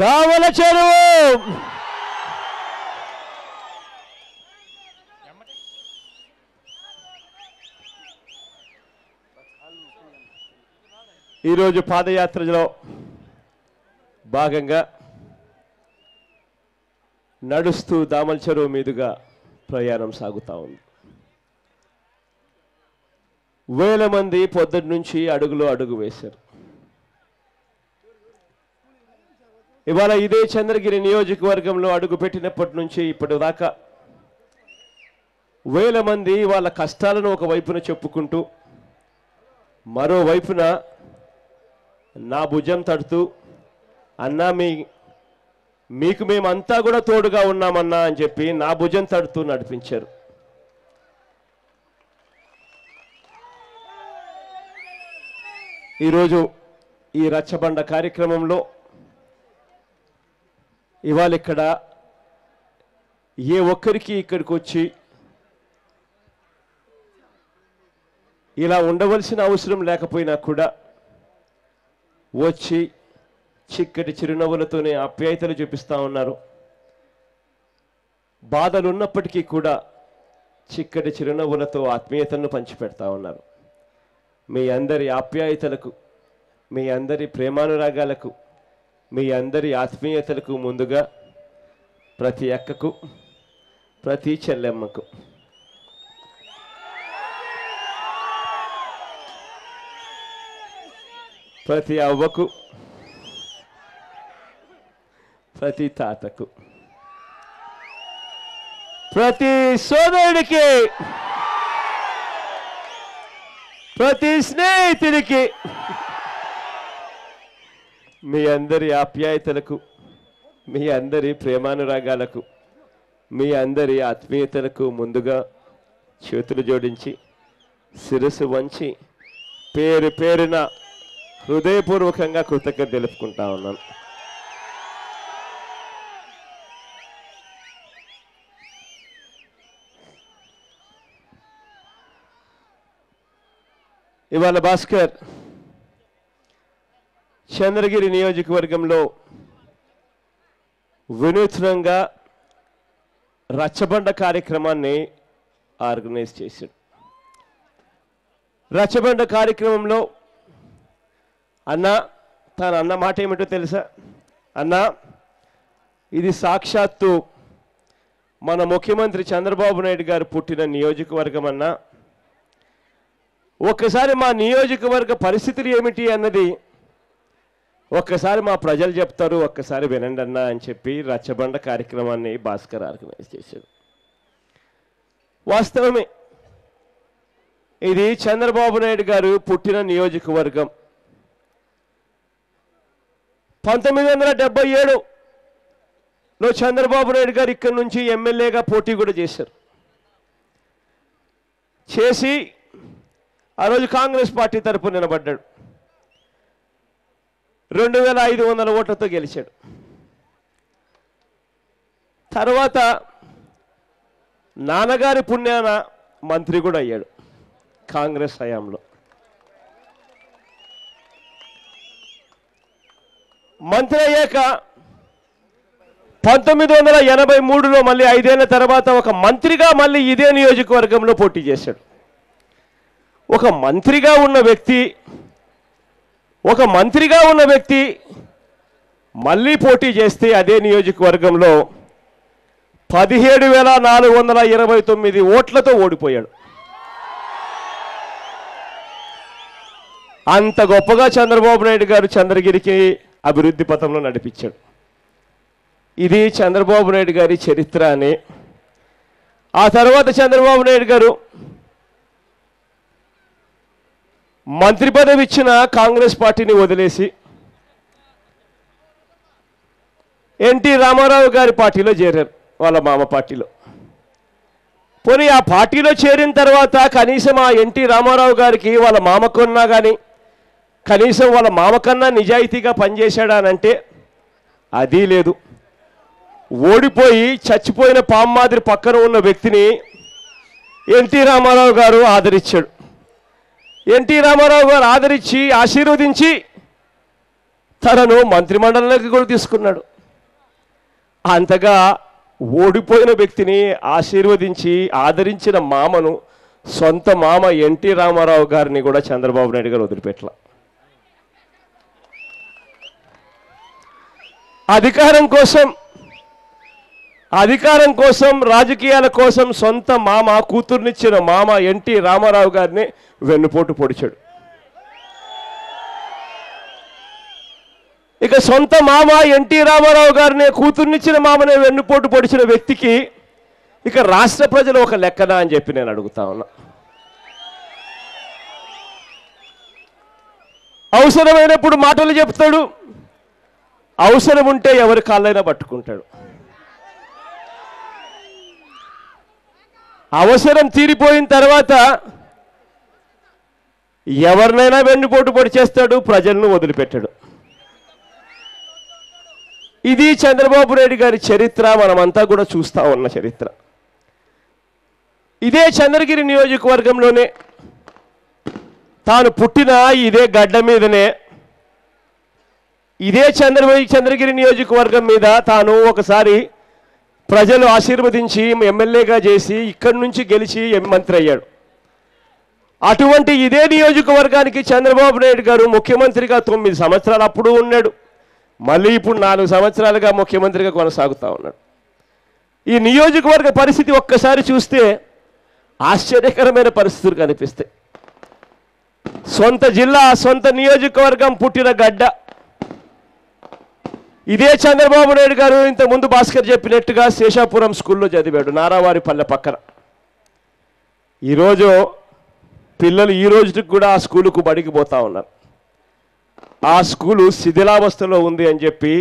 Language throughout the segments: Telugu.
దావల చెరువు. ఈరోజు పాదయాత్రలో భాగంగా నడుస్తూ దామల చెరువు మీదుగా ప్రయాణం సాగుతూ ఉంది. వేల మంది పొద్దుటి నుంచి అడుగులో అడుగు వేశారు. ఇవాళ ఇదే చంద్రగిరి నియోజకవర్గంలో అడుగు పెట్టినప్పటి నుంచి ఇప్పటిదాకా వేల మంది వాళ్ళ కష్టాలను ఒక వైపున చెప్పుకుంటూ మరోవైపున నా భుజం తడుతూ అన్నా మీ మీకు మేమంతా కూడా తోడుగా ఉన్నామన్నా అని చెప్పి నా భుజం తడుతూ నడిపించారు. ఈరోజు ఈ రచ్చబండ కార్యక్రమంలో ఇవాళ ఇక్కడ ఏ ఒక్కరికి ఇక్కడికి వచ్చి ఇలా ఉండవలసిన అవసరం లేకపోయినా కూడా వచ్చి చిక్కటి చిరునవ్వులతోనే ఆప్యాయతలు చూపిస్తూ ఉన్నారు. బాధలు ఉన్నప్పటికీ కూడా చిక్కటి చిరునవ్వులతో ఆత్మీయతను పంచిపెడతా ఉన్నారు. మీ అందరి ఆప్యాయతలకు మీ అందరి ప్రేమానురాగాలకు మీ అందరి ఆత్మీయతలకు ముందుగా ప్రతి అక్కకు ప్రతి చెల్లెమ్మకు. ప్రతి అవ్వకు ప్రతి తాతకు. ప్రతి సోదరుడికి ప్రతి స్నేహితుడికి మీ అందరి ఆప్యాయతలకు మీ అందరి ప్రేమానురాగాలకు మీ అందరి ఆత్మీయతలకు ముందుగా చేతులు జోడించి శిరస్సు వంచి పేరు పేరున హృదయపూర్వకంగా కృతజ్ఞత తెలుపుకుంటా ఉన్నాను. ఇవాళ భాస్కర్ చంద్రగిరి నియోజకవర్గంలో వినూత్నంగా రచ్చబండ కార్యక్రమాన్ని ఆర్గనైజ్ చేశాడు. రచ్చబండ కార్యక్రమంలో అన్న తన అన్న మాట ఏమిటో తెలుసా? అన్న ఇది సాక్షాత్తు మన ముఖ్యమంత్రి చంద్రబాబు నాయుడు గారు పుట్టిన నియోజకవర్గం అన్నా. ఒక్కసారి మా నియోజకవర్గ పరిస్థితులు ఏమిటి అన్నది ఒక్కసారి మా ప్రజలు చెప్తారు ఒక్కసారి వినండి అన్న అని చెప్పి రచ్చబండ కార్యక్రమాన్ని భాస్కర్ ఆర్గనైజ్ చేశాడు. వాస్తవమే ఇది చంద్రబాబు నాయుడు గారు పుట్టిన నియోజకవర్గం. పంతొమ్మిది వందల డెబ్బై ఏడులో చంద్రబాబు నాయుడు గారు ఇక్కడి నుంచి ఎమ్మెల్యేగా పోటీ కూడా చేశారు. చేసి ఆ రోజు కాంగ్రెస్ పార్టీ తరపు నిలబడ్డాడు. రెండు వేల ఐదు వందల ఓట్లతో గెలిచాడు. తర్వాత నాన్నగారి పుణ్యాన మంత్రి కూడా అయ్యాడు కాంగ్రెస్ హయాంలో. మంత్రి అయ్యాక పంతొమ్మిది వందల ఎనభై మూడులో మళ్ళీ ఐదేళ్ళ తర్వాత ఒక మంత్రిగా మళ్ళీ ఇదే నియోజకవర్గంలో పోటీ చేశాడు. ఒక మంత్రిగా ఉన్న వ్యక్తి ఒక మంత్రిగా ఉన్న వ్యక్తి మళ్ళీ పోటీ చేస్తే అదే నియోజకవర్గంలో పదిహేడు వేల నాలుగు వందల ఇరవై తొమ్మిది ఓట్లతో ఓడిపోయాడు. అంత గొప్పగా చంద్రబాబు నాయుడు గారు చంద్రగిరికి అభివృద్ధి పథంలో నడిపించాడు. ఇది చంద్రబాబు నాయుడు గారి చరిత్ర అని. ఆ తర్వాత చంద్రబాబు నాయుడు గారు మంత్రి పదవి ఇచ్చిన కాంగ్రెస్ పార్టీని వదిలేసి ఎన్టీ రామారావు గారి పార్టీలో చేరారు వాళ్ళ మామ పార్టీలో. పోనీ ఆ పార్టీలో చేరిన తర్వాత కనీసం ఆ ఎన్టీ రామారావు గారికి వాళ్ళ మామకున్నా కానీ కనీసం వాళ్ళ మామకన్నా నిజాయితీగా పనిచేశాడానంటే అది లేదు. ఓడిపోయి చచ్చిపోయిన పాము మాదిరి పక్కన ఉన్న వ్యక్తిని ఎన్టీ రామారావు గారు ఆదరించాడు. ఎన్టీ రామారావు గారు ఆదరించి ఆశీర్వదించి తనను మంత్రిమండలిలోకి కూడా తీసుకున్నాడు. అంతగా ఓడిపోయిన వ్యక్తిని ఆశీర్వదించి ఆదరించిన మామను సొంత మామ ఎన్టీ రామారావు గారిని కూడా చంద్రబాబు నాయుడు గారు వదిలిపెట్టల. అధికారం కోసం అధికారం కోసం రాజకీయాల కోసం సొంత మామ కూతుర్నిచ్చిన మామ ఎన్టీ రామారావు గారిని వెన్నుపోటు పొడిచాడు. ఇక సొంత మామ ఎన్టీ రామారావు గారిని కూతుర్నిచ్చిన మామనే వెన్నుపోటు పొడిచిన వ్యక్తికి ఇక రాష్ట్ర ప్రజలు ఒక లెక్కన అని చెప్పి నేను అడుగుతా ఉన్నా. అవసరమైనప్పుడు మాటలు చెప్తాడు. అవసరం ఉంటే ఎవరి కాళ్ళైనా పట్టుకుంటాడు. అవసరం తీరిపోయిన తర్వాత ఎవరినైనా వెన్నుపోటు పొడి చేస్తాడు ప్రజలను వదిలిపెట్టాడు. ఇది చంద్రబాబు నాయుడు గారి చరిత్ర మనమంతా కూడా చూస్తా ఉన్న చరిత్ర. ఇదే చంద్రగిరి నియోజకవర్గంలోనే తాను పుట్టిన ఇదే గడ్డ మీదనే ఇదే చంద్రబాబు చంద్రగిరి నియోజకవర్గం మీద తాను ఒకసారి ప్రజలు ఆశీర్వదించి ఎమ్మెల్యేగా చేసి ఇక్కడి నుంచి గెలిచి ఎం- మంత్రి అయ్యాడు. అటువంటి ఇదే నియోజకవర్గానికి చంద్రబాబు నాయుడు గారు ముఖ్యమంత్రిగా తొమ్మిది సంవత్సరాలు అప్పుడు ఉన్నాడు. మళ్ళీ ఇప్పుడు నాలుగు సంవత్సరాలుగా ముఖ్యమంత్రిగా కొనసాగుతా ఉన్నాడు. ఈ నియోజకవర్గ పరిస్థితి ఒక్కసారి చూస్తే ఆశ్చర్యకరమైన పరిస్థితులు కనిపిస్తాయి. సొంత జిల్లా సొంత నియోజకవర్గం పుట్టిన గడ్డ. ఇదే చంద్రబాబు నాయుడు గారు ఇంత ముందు భాస్కర్ చెప్పినట్టుగా శేషాపురం స్కూల్లో చదివాడు నారావారి పల్లె పక్కన. ఈరోజు పిల్లలు ఈ రోజుకి కూడా ఆ స్కూలుకు బడికి పోతా ఉన్నారు. ఆ స్కూలు శిథిలావస్థలో ఉంది అని చెప్పి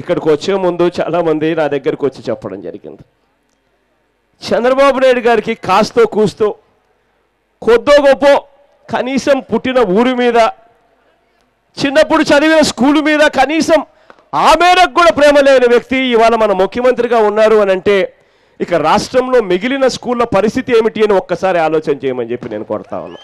ఇక్కడికి వచ్చే ముందు చాలామంది నా దగ్గరికి వచ్చి చెప్పడం జరిగింది. చంద్రబాబు నాయుడు గారికి కాస్తో కూస్తో కొద్దో గొప్ప కనీసం పుట్టిన ఊరి మీద చిన్నప్పుడు చదివిన స్కూల్ మీద కనీసం ఆ మేరకు కూడా ప్రేమ లేని వ్యక్తి ఇవాళ మన ముఖ్యమంత్రిగా ఉన్నారు అని అంటే ఇక రాష్ట్రంలో మిగిలిన స్కూళ్ళ పరిస్థితి ఏమిటి అని ఒక్కసారి ఆలోచన చేయమని చెప్పి నేను కొడతా ఉన్నా.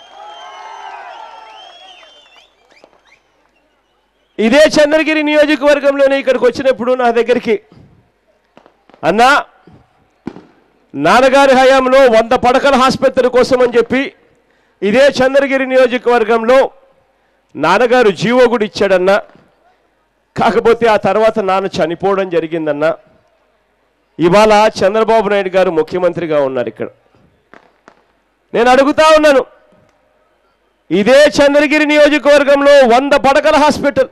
ఇదే చంద్రగిరి నియోజకవర్గంలోనే ఇక్కడికి వచ్చినప్పుడు నా దగ్గరికి అన్నా నాన్నగారి హయాంలో వంద పడకల ఆసుపత్రి కోసం అని చెప్పి ఇదే చంద్రగిరి నియోజకవర్గంలో నాన్నగారు జీవో కూడా ఇచ్చాడన్నా కాకపోతే ఆ తర్వాత నాన్న చనిపోవడం జరిగిందన్నా. ఇవాళ చంద్రబాబు నాయుడు గారు ముఖ్యమంత్రిగా ఉన్నారు ఇక్కడ. నేను అడుగుతా ఉన్నాను. ఇదే చంద్రగిరి నియోజకవర్గంలో వంద పడకల హాస్పిటల్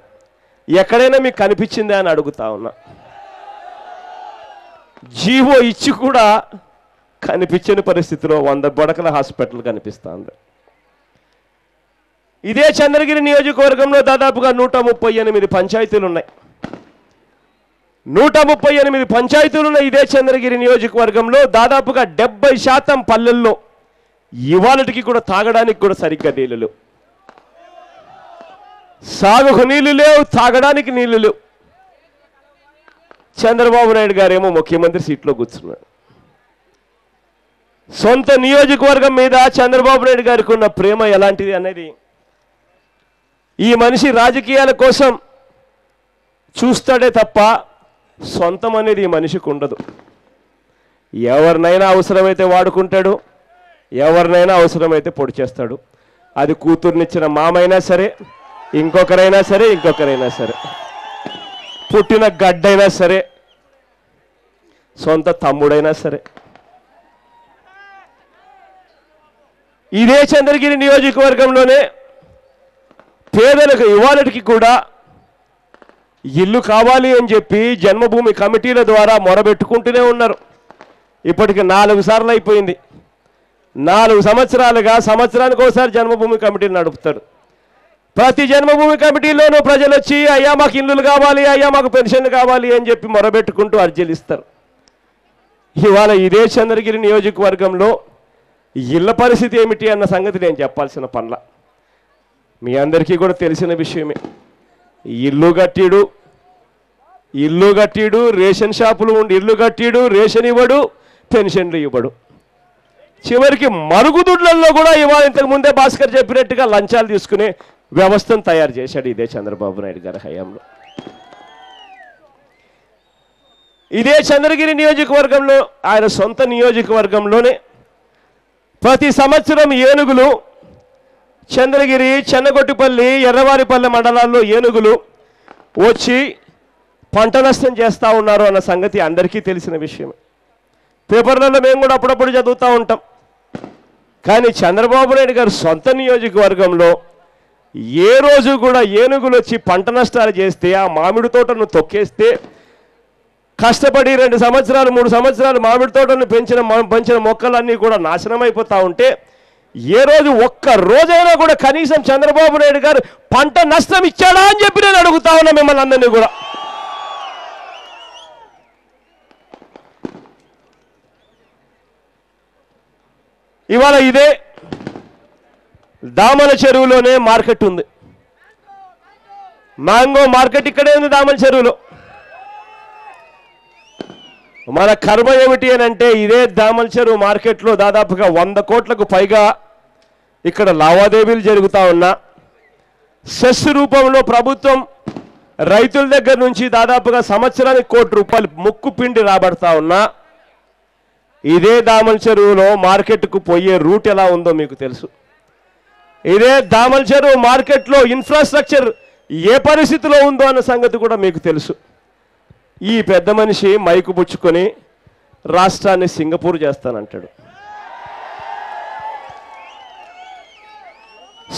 ఎక్కడైనా మీకు కనిపించిందా అని అడుగుతా ఉన్నా. జీవో ఇచ్చి కూడా కనిపించని పరిస్థితిలో వంద పడకల హాస్పిటల్ కనిపిస్తుంది ఇదే చంద్రగిరి నియోజకవర్గంలో దాదాపుగా నూట ముప్పై ఎనిమిది పంచాయతీలు ఉన్నాయి నూట ముప్పై ఎనిమిది పంచాయతీలున్న ఇదే చంద్రగిరి నియోజకవర్గంలో. దాదాపుగా డెబ్బై శాతం పల్లెల్లో ఇవాళకి కూడా తాగడానికి కూడా సరిగ్గా నీళ్ళు లేవు. సాగుకు నీళ్ళు లేవు తాగడానికి నీళ్ళు లేవు. చంద్రబాబు నాయుడు గారేమో ముఖ్యమంత్రి సీట్లో కూర్చున్నాడు. సొంత నియోజకవర్గం మీద చంద్రబాబు నాయుడు గారికి ఉన్న ప్రేమ ఎలాంటిది అనేది ఈ మనిషి రాజకీయాల కోసం చూస్తాడే తప్ప సొంతం అనేది ఈ మనిషికి ఉండదు. ఎవరినైనా అవసరమైతే వాడుకుంటాడు ఎవరినైనా అవసరమైతే పొడి చేస్తాడు. అది కూతుర్నిచ్చిన మామైనా సరే ఇంకొకరైనా సరే ఇంకొకరైనా సరే. పుట్టిన గడ్డైనా సరే సొంత తమ్ముడైనా సరే. ఇదే చంద్రగిరి నియోజకవర్గంలోనే పేదలకు ఇవాళకి కూడా ఇల్లు కావాలి అని చెప్పి జన్మభూమి కమిటీల ద్వారా మొరబెట్టుకుంటూనే ఉన్నారు. ఇప్పటికి నాలుగు సార్లు అయిపోయింది. నాలుగు సంవత్సరాలుగా సంవత్సరానికి ఒకసారి జన్మభూమి కమిటీని నడుపుతాడు ప్రతి జన్మభూమి కమిటీలోనూ ప్రజలు వచ్చి అయ్యా మాకు ఇల్లులు కావాలి అయ్యా మాకు పెన్షన్ కావాలి అని చెప్పి మొరబెట్టుకుంటూ అర్జీలు ఇస్తారు. ఇవాళ ఇదే చంద్రగిరి నియోజకవర్గంలో ఇళ్ళ పరిస్థితి ఏమిటి అన్న సంగతి నేను చెప్పాల్సిన పనుల మీ అందరికీ కూడా తెలిసిన విషయమే. ఇల్లు కట్టిడు ఇల్లు కట్టిడు రేషన్ షాపులు ఉండి ఇల్లు కట్టిడు రేషన్ ఇవ్వడు పెన్షన్లు ఇవ్వడు. చివరికి మరుగుదొడ్లలో కూడా ఇవాళ ఇంతకు ముందే భాస్కర్ చెప్పినట్టుగా లంచాలు తీసుకునే వ్యవస్థను తయారు చేశాడు ఇదే చంద్రబాబు నాయుడు గారి హయాంలో. ఇదే చంద్రగిరి నియోజకవర్గంలో ఆయన సొంత నియోజకవర్గంలోనే ప్రతి సంవత్సరం ఏనుగులు చంద్రగిరి చెన్నగొట్టుపల్లి ఎర్రవారిపల్లె మండలాల్లో ఏనుగులు వచ్చి పంట నష్టం చేస్తూ ఉన్నారు అన్న సంగతి అందరికీ తెలిసిన విషయమే పేపర్లలో మేము కూడా అప్పుడప్పుడు చదువుతూ ఉంటాం. కానీ చంద్రబాబు నాయుడు గారు సొంత నియోజకవర్గంలో ఏ రోజు కూడా ఏనుగులు వచ్చి పంట నష్టాలు చేస్తే ఆ మామిడి తోటను తొక్కేస్తే కష్టపడి రెండు సంవత్సరాలు మూడు సంవత్సరాలు మామిడి తోటను పెంచిన పెంచిన మొక్కలన్నీ కూడా నాశనం అయిపోతూ ఉంటే ఏ రోజు ఒక్క రోజైనా కూడా కనీసం చంద్రబాబు నాయుడు గారు పంట నష్టం ఇచ్చాడా అని చెప్పి నేను అడుగుతా ఉన్నా మిమ్మల్ని అందరినీ కూడా. ఇవాళ ఇదే దామల చెరువులోనే మార్కెట్ ఉంది. మ్యాంగో మార్కెట్ ఇక్కడే ఉంది దామల చెరువులో. మన కర్మ ఏమిటి అని అంటే ఇదే దామల చెరువు మార్కెట్లో దాదాపుగా వంద కోట్లకు పైగా ఇక్కడ లావాదేవీలు జరుగుతూ ఉన్నా. సెస్ రూపంలో ప్రభుత్వం రైతుల దగ్గర నుంచి దాదాపుగా సంవత్సరానికి కోటి రూపాయలు ముక్కు పిండి రాబడతా ఉన్నా. ఇదే దామల చెరువులో మార్కెట్కు పోయే రూట్ ఎలా ఉందో మీకు తెలుసు. ఇదే దామల చెరువు మార్కెట్లో ఇన్ఫ్రాస్ట్రక్చర్ ఏ పరిస్థితిలో ఉందో అన్న సంగతి కూడా మీకు తెలుసు. ఈ పెద్ద మనిషి మైకు పుచ్చుకొని రాష్ట్రాన్ని సింగపూర్ చేస్తానంటాడు.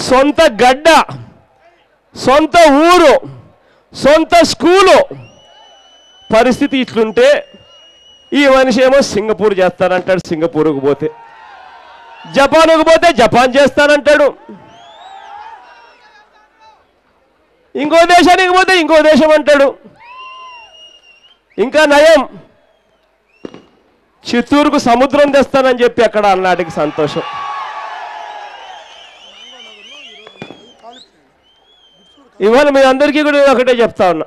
సొంత గడ్డ సొంత ఊరు సొంత స్కూలు పరిస్థితి ఇట్లుంటే ఈ మనిషి ఏమో సింగపూర్ చేస్తానంటాడు సింగపూర్కు పోతే. జపాన్కు పోతే జపాన్ చేస్తానంటాడు. ఇంకో దేశానికి పోతే ఇంకో దేశం అంటాడు. ఇంకా నయం. చిత్తూరుకు సముద్రం తెస్తానని చెప్పి అక్కడ అన్నాటికి సంతోషం. ఇవాళ మీ అందరికీ కూడా ఒకటే చెప్తా ఉన్నా.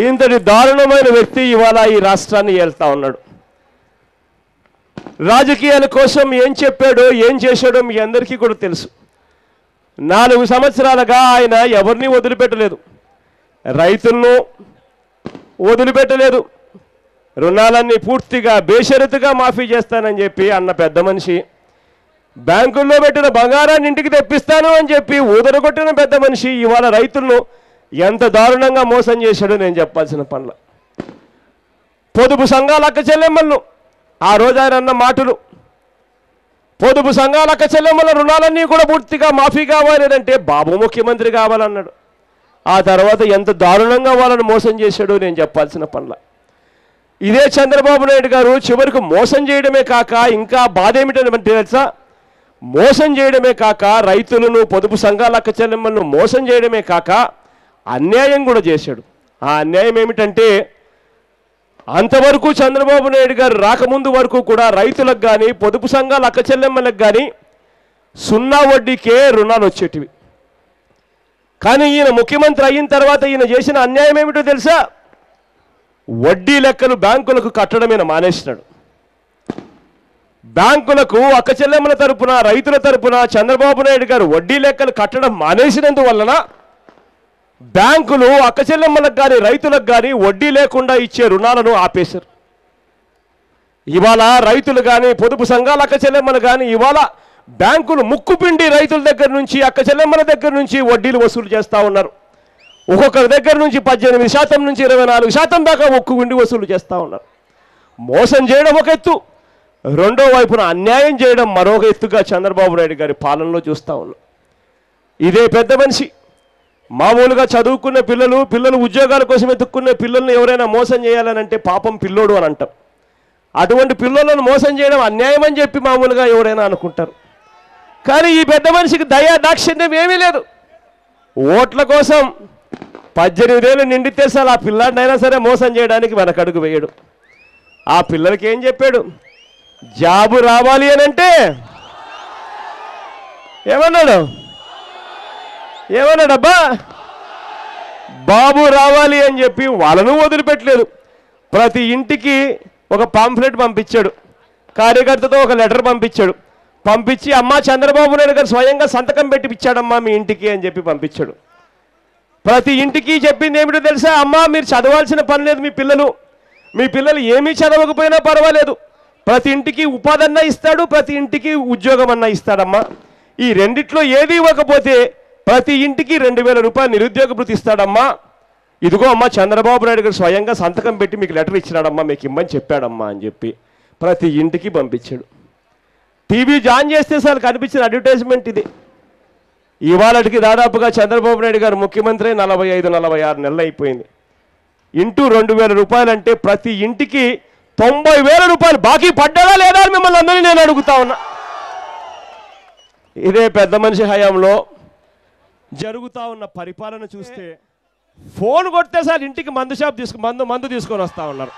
ఇంతటి దారుణమైన వ్యక్తి ఇవాళ ఈ రాష్ట్రాన్ని ఏళ్తా ఉన్నాడు. రాజకీయాల కోసం ఏం చెప్పాడో ఏం చేశాడో మీ అందరికీ కూడా తెలుసు. నాలుగు సంవత్సరాలుగా ఆయన ఎవరిని వదిలిపెట్టలేదు. రైతులను వదిలిపెట్టలేదు. రుణాలన్నీ పూర్తిగా బేషరతుగా మాఫీ చేస్తానని చెప్పి అన్న పెద్ద మనిషి బ్యాంకుల్లో పెట్టిన బంగారాన్ని ఇంటికి తెప్పిస్తాను అని చెప్పి ఊదరగొట్టిన పెద్ద మనిషి ఇవాళ రైతులను ఎంత దారుణంగా మోసం చేశాడో నేను చెప్పాల్సిన పనుల. పొదుపు సంఘాల అక్క చెల్లెమ్మలను ఆ రోజు ఆయన అన్న మాటలు పొదుపు సంఘాల అక్క చెల్లెమ్మల రుణాలన్నీ కూడా పూర్తిగా మాఫీ కావాలి అంటే బాబు ముఖ్యమంత్రి కావాలన్నాడు. ఆ తర్వాత ఎంత దారుణంగా వాళ్ళని మోసం చేశాడో నేను చెప్పాల్సిన పనుల. ఇదే చంద్రబాబు నాయుడు గారు చివరికి మోసం చేయడమే కాక ఇంకా బాధ ఏమిటంటే తెలుసా? మోసం చేయడమే కాక రైతులను పొదుపు సంఘాల చెల్లెమ్మలను మోసం చేయడమే కాక అన్యాయం కూడా చేశాడు. ఆ అన్యాయం ఏమిటంటే అంతవరకు చంద్రబాబు నాయుడు గారు రాకముందు వరకు కూడా రైతులకు కానీ పొదుపు సంఘాల అక్క చెల్లెమ్మలకు కానీ సున్నా వడ్డీకే రుణాలు వచ్చేటివి. కానీ ఈయన ముఖ్యమంత్రి అయిన తర్వాత ఈయన చేసిన అన్యాయం ఏమిటో తెలుసా? వడ్డీ లెక్కలు బ్యాంకులకు కట్టడమైన మానేసినాడు. బ్యాంకులకు అక్క చెల్లెమ్మల తరపున రైతుల తరపున చంద్రబాబు నాయుడు గారు వడ్డీ లెక్కలు కట్టడం మానేసినందువలన బ్యాంకులు అక్క చెల్లెమ్మలకు కానీ రైతులకు కానీ వడ్డీ లేకుండా ఇచ్చే రుణాలను ఆపేశారు. ఇవాళ రైతులు కానీ పొదుపు సంఘాల అక్క చెల్లెమ్మలు కానీ ఇవాళ బ్యాంకులు ముక్కుపిండి రైతుల దగ్గర నుంచి అక్క చెల్లెమ్మల దగ్గర నుంచి వడ్డీలు వసూలు చేస్తూ ఉన్నారు. ఒక్కొక్కరి దగ్గర నుంచి పద్దెనిమిది శాతం నుంచి ఇరవై నాలుగు శాతం దాకా ముక్కుపిండి వసూలు చేస్తూ ఉన్నారు. మోసం చేయడం ఒక ఎత్తు రెండో వైపున అన్యాయం చేయడం మరొక ఎత్తుగా చంద్రబాబు నాయుడు గారి పాలనలో చూస్తూ ఉన్నాం ఇదే పెద్ద మనిషి. మామూలుగా చదువుకున్న పిల్లలు పిల్లలు ఉద్యోగాల కోసం ఎత్తుక్కునే పిల్లల్ని ఎవరైనా మోసం చేయాలనంటే పాపం పిల్లోడు అని అంటాం. అటువంటి పిల్లలను మోసం చేయడం అన్యాయం అని చెప్పి మామూలుగా ఎవరైనా అనుకుంటారు. కానీ ఈ పెద్ద మనిషికి దయా దాక్షిణ్యం ఏమీ లేదు. ఓట్ల కోసం పద్దెనిమిదేళ్ళు నిండితే సార్ ఆ పిల్లాడినైనా సరే మోసం చేయడానికి వెనకడుగు వేయడు. ఆ పిల్లలకి ఏం చెప్పాడు? జాబు రావాలి అని అంటే ఏమన్నాడు? ఏమన్నాడబ్బా బాబు రావాలి అని చెప్పి వాళ్ళను వదిలిపెట్టలేదు. ప్రతి ఇంటికి ఒక పాంఫ్లెట్ పంపించాడు. కార్యకర్తతో ఒక లెటర్ పంపించాడు. పంపించి అమ్మా చంద్రబాబు నాయుడు గారు స్వయంగా సంతకం పెట్టి ఇచ్చాడమ్మా మీ ఇంటికి అని చెప్పి పంపించాడు. ప్రతి ఇంటికి చెప్పింది ఏమిటో తెలుసా? అమ్మా మీరు చదవాల్సిన పని లేదు మీ పిల్లలు. మీ పిల్లలు ఏమీ చదవకపోయినా పర్వాలేదు. ప్రతి ఇంటికి ఉపాధి అన్నా ఇస్తాడు ప్రతి ఇంటికి ఉద్యోగం అన్నా ఇస్తాడమ్మా. ఈ రెండిట్లో ఏది ఇవ్వకపోతే ప్రతి ఇంటికి రెండు వేల రూపాయలు నిరుద్యోగ భృతి ఇస్తాడమ్మా. ఇదిగో అమ్మా చంద్రబాబు నాయుడు గారు స్వయంగా సంతకం పెట్టి మీకు లెటర్ ఇచ్చినాడమ్మా మీకు ఇమ్మని చెప్పాడమ్మా అని చెప్పి ప్రతి ఇంటికి పంపించాడు. టీవీ జాయిన్ చేస్తే సార్ కనిపించిన అడ్వర్టైజ్మెంట్ ఇది. ఇవాళకి దాదాపుగా చంద్రబాబు నాయుడు గారు ముఖ్యమంత్రి నలభై ఐదు నలభై ఆరు నెలలు అయిపోయింది. ఇంటూ రెండు వేల రూపాయలంటే ప్రతి ఇంటికి తొంభై వేల రూపాయలు బాకీ పడ్డాడా లేదా మిమ్మల్ని అందరినీ నేను అడుగుతా ఉన్నా. ఇదే పెద్ద మనిషి హయాంలో జరుగుతూ ఉన్న పరిపాలన చూస్తే ఫోన్ కొడితే సార్ ఇంటికి మందు షాప్ తీసుకు మందు మందు తీసుకొని వస్తూ ఉన్నారు.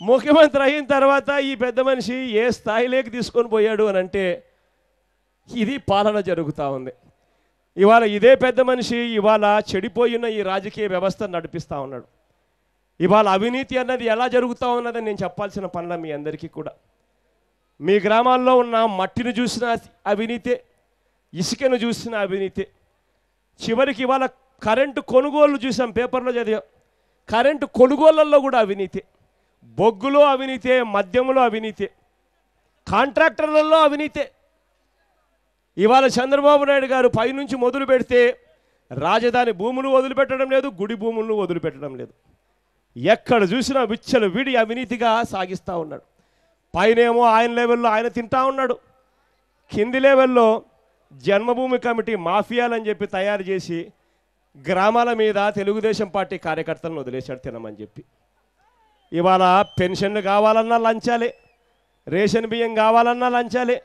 ముఖ్యమంత్రి అయిన తర్వాత ఈ పెద్ద మనిషి ఏ స్థాయిలోకి తీసుకొని పోయాడు అని అంటే ఇది పాలన జరుగుతూ ఉంది. ఇవాళ ఇదే పెద్ద మనిషి ఇవాళ చెడిపోయిన ఈ రాజకీయ వ్యవస్థను నడిపిస్తూ ఉన్నాడు. ఇవాళ అవినీతి అన్నది ఎలా జరుగుతూ ఉన్నదని నేను చెప్పాల్సిన పనుల మీ అందరికీ కూడా. మీ గ్రామాల్లో ఉన్న మట్టిని చూసిన అవినీతే ఇసుకను చూసిన అవినీతే చివరికి ఇవాళ కరెంటు కొనుగోలు చూసాం పేపర్లో చదివాం. కరెంటు కొనుగోళ్ళల్లో కూడా అవినీతి. బొగ్గులో అవినీతే మద్యములో అవినీతే కాంట్రాక్టర్లలో అవినీతే. ఇవాళ చంద్రబాబు నాయుడు గారు పైనుంచి మొదలు పెడితే రాజధాని భూములు వదిలిపెట్టడం లేదు గుడి భూములను వదిలిపెట్టడం లేదు. ఎక్కడ చూసినా విచ్చలు విడి అవినీతిగా సాగిస్తూ ఉన్నాడు. పైనేమో ఆయన లెవెల్లో ఆయన తింటా ఉన్నాడు. కింది లెవెల్లో జన్మభూమి కమిటీ మాఫియాలని చెప్పి తయారు చేసి గ్రామాల మీద తెలుగుదేశం పార్టీ కార్యకర్తలను వదిలేశాడు తినమని చెప్పి. ఇవాళ పెన్షన్లు కావాలన్నా లంచాలి రేషన్ బియ్యం కావాలన్నా లంచాలి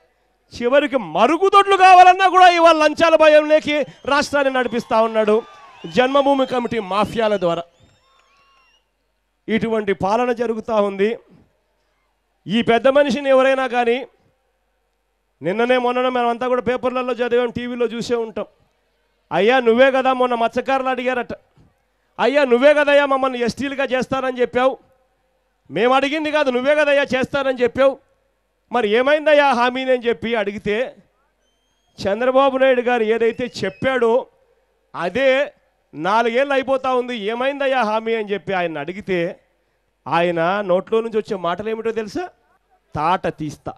చివరికి మరుగుదొడ్లు కావాలన్నా కూడా ఇవాళ లంచాల భయం లేకి రాష్ట్రాన్ని నడిపిస్తూ ఉన్నాడు జన్మభూమి కమిటీ మాఫియాల ద్వారా. ఇటువంటి పాలన జరుగుతూ ఉంది. ఈ పెద్ద మనిషిని ఎవరైనా కానీ నిన్ననే మొన్ననే మనమంతా కూడా పేపర్లలో చదివాం టీవీలో చూసే ఉంటాం. అయ్యా నువ్వే కదా మొన్న మత్స్యకారులు అడిగారట. అయ్యా నువ్వే కదయ్యా మమ్మల్ని ఎస్టీలుగా చేస్తారని చెప్పావు. మేము అడిగింది కాదు నువ్వే కదయ్యా చేస్తానని చెప్పావు. మరి ఏమైందయ్యా హామీని అని చెప్పి అడిగితే చంద్రబాబు నాయుడు గారు ఏదైతే చెప్పాడో అదే నాలుగేళ్ళు అయిపోతా ఉంది ఏమైందయ్యా హామీ అని చెప్పి ఆయన అడిగితే ఆయన నోట్లో నుంచి వచ్చే మాటలు ఏమిటో తెలుసా? తాట తీస్తా.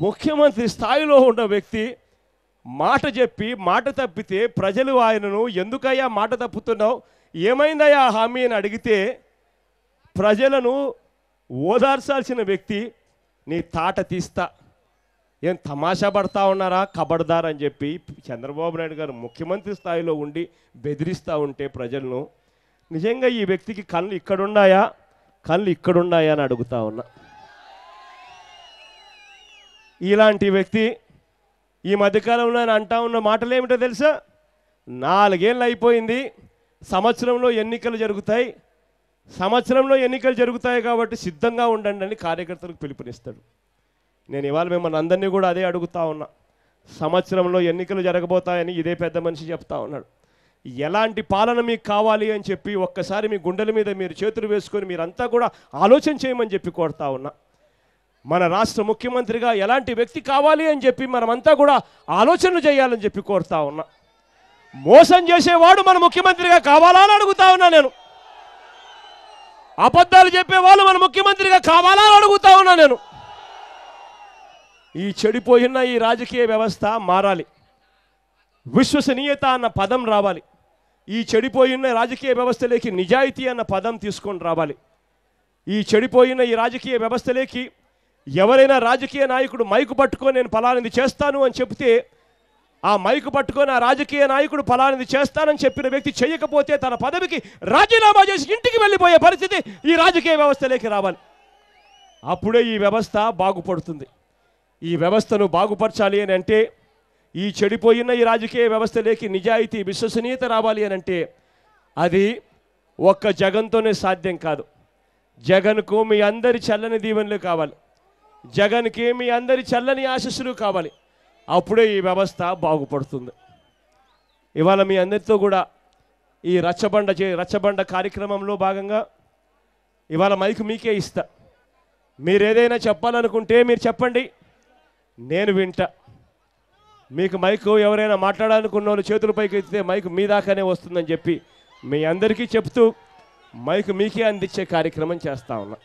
ముఖ్యమంత్రి స్థాయిలో ఉన్న వ్యక్తి మాట చెప్పి మాట తప్పితే ప్రజలు ఆయనను ఎందుకయ్యా మాట తప్పుతున్నావు? ఏమైందయ్యా హామీ అని అడిగితే ప్రజలను ఓదార్చాల్సిన వ్యక్తి నీ తాట తీస్తా. ఏం తమాషా పడతా ఉన్నారా? కబడ్దార్ అని చెప్పి చంద్రబాబు నాయుడు గారు ముఖ్యమంత్రి స్థాయిలో ఉండి బెదిరిస్తూ ఉంటే ప్రజలను నిజంగా ఈ వ్యక్తికి కళ్ళు ఇక్కడున్నాయా? కళ్ళు ఇక్కడున్నాయా? అని అడుగుతా ఉన్నా. ఇలాంటి వ్యక్తి ఈ మధ్యకాలంలో ఆయన అంటా ఉన్న మాటలు ఏమిటో తెలుసా? నాలుగేళ్ళు అయిపోయింది. సంవత్సరంలో ఎన్నికలు జరుగుతాయి. సంవత్సరంలో ఎన్నికలు జరుగుతాయి కాబట్టి సిద్ధంగా ఉండండి అని కార్యకర్తలకు పిలుపునిస్తాడు. నేను ఇవాళ మిమ్మల్ని అందరినీ కూడా అదే అడుగుతా ఉన్నా. సంవత్సరంలో ఎన్నికలు జరగబోతాయని ఇదే పెద్ద మనిషి చెప్తా ఉన్నాడు. ఎలాంటి పాలన మీకు కావాలి అని చెప్పి ఒక్కసారి మీ గుండెల మీద మీరు చేతులు వేసుకొని మీరంతా కూడా ఆలోచన చేయమని చెప్పి కోరుతా ఉన్నా. మన రాష్ట్ర ముఖ్యమంత్రిగా ఎలాంటి వ్యక్తి కావాలి అని చెప్పి మనమంతా కూడా ఆలోచనలు చేయాలని చెప్పి కోరుతా ఉన్నా. మోసం చేసేవాడు మన ముఖ్యమంత్రిగా కావాలా అని అడుగుతా ఉన్నా నేను. అబద్ధాలు చెప్పేవాళ్ళు మన ముఖ్యమంత్రిగా కావాలా అని అడుగుతా ఉన్నా నేను. ఈ చెడిపోయిన ఈ రాజకీయ వ్యవస్థ మారాలి. విశ్వసనీయత అన్న పదం రావాలి. ఈ చెడిపోయిన రాజకీయ వ్యవస్థలోకి నిజాయితీ అన్న పదం తీసుకొని రావాలి. ఈ చెడిపోయిన ఈ రాజకీయ వ్యవస్థలోకి ఎవరైనా రాజకీయ నాయకుడు మైకు పట్టుకొని నేను ఫలానిది చేస్తాను అని చెప్తే ఆ మైకు పట్టుకొని ఆ రాజకీయ నాయకుడు ఫలానిది చేస్తానని చెప్పిన వ్యక్తి చేయకపోతే తన పదవికి రాజీనామా చేసి ఇంటికి వెళ్ళిపోయే పరిస్థితి ఈ రాజకీయ వ్యవస్థలోకి రావాలి. అప్పుడే ఈ వ్యవస్థ బాగుపడుతుంది. ఈ వ్యవస్థను బాగుపరచాలి అని అంటే ఈ చెడిపోయిన ఈ రాజకీయ వ్యవస్థలోకి నిజాయితీ విశ్వసనీయత రావాలి అని అంటే అది ఒక్క జగన్తోనే సాధ్యం కాదు. జగన్కు మీ అందరి చల్లని దీవెనలు కావాలి. జగన్కి మీ అందరి చల్లని ఆశస్సులు కావాలి. అప్పుడే ఈ వ్యవస్థ బాగుపడుతుంది. ఇవాళ మీ అందరితో కూడా ఈ రచ్చబండ చే రచ్చబండ కార్యక్రమంలో భాగంగా ఇవాళ మైక్ మీకే ఇస్తా. మీరు ఏదైనా చెప్పాలనుకుంటే మీరు చెప్పండి. నేను వింటా. మీకు మైకు ఎవరైనా మాట్లాడాలనుకున్న వాళ్ళు చేతులపైకి ఎత్తితే మైక్ మీ దాకానే వస్తుందని చెప్పి మీ అందరికీ చెప్తూ మైక్ మీకే అందించే కార్యక్రమం చేస్తా ఉన్నా.